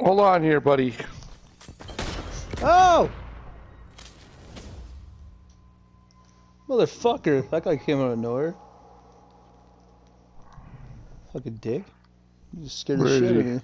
Hold on here, buddy. Oh! Motherfucker, that guy came out of nowhere. Fucking dick. You just scared the shit out of me.